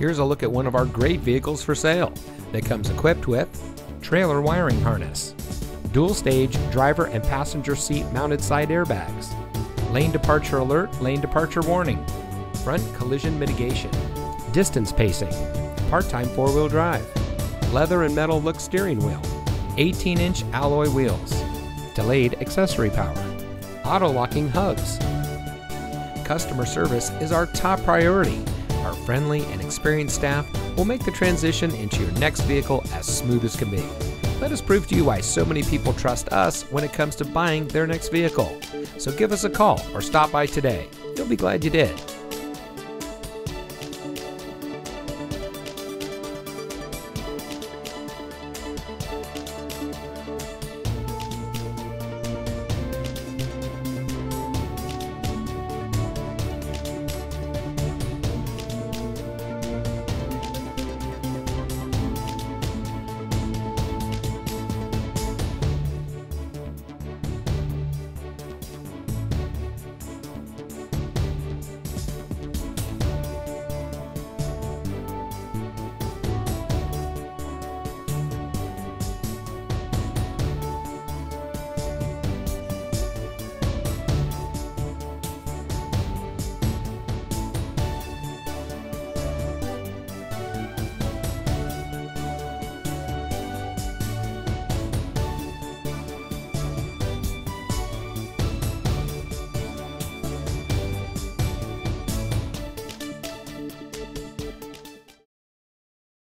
Here's a look at one of our great vehicles for sale that comes equipped with trailer wiring harness, dual stage driver and passenger seat mounted side airbags, lane departure alert, lane departure warning, front collision mitigation, distance pacing, part-time four-wheel drive, leather and metal look steering wheel, 18-inch alloy wheels, delayed accessory power, auto-locking hubs. Customer service is our top priority. Our friendly and experienced staff will make the transition into your next vehicle as smooth as can be. Let us prove to you why so many people trust us when it comes to buying their next vehicle. So give us a call or stop by today. You'll be glad you did.